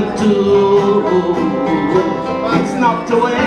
to. It's not the way.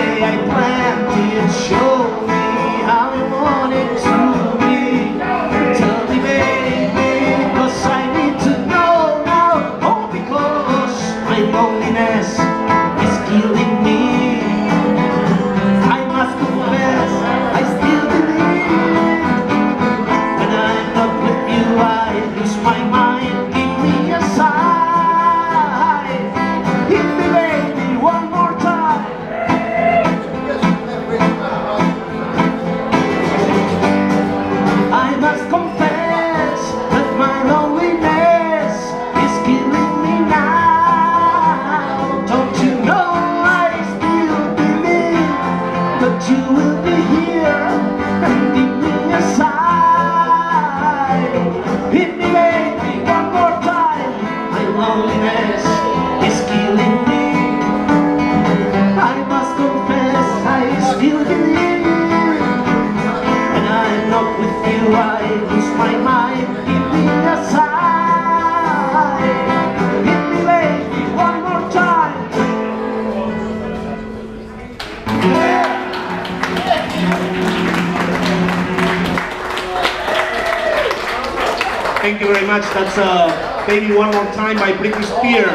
Thank you very much. That's uh, Baby One More Time by Britney Spears.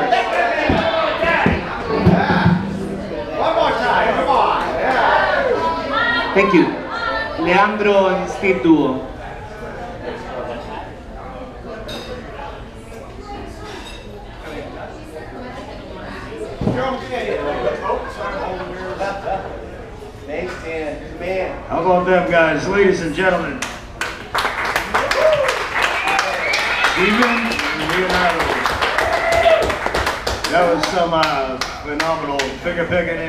Thank you. Leandro and Steve Duo. How about them guys, ladies and gentlemen? Steven Leonardo. That was some uh, phenomenal figure picking.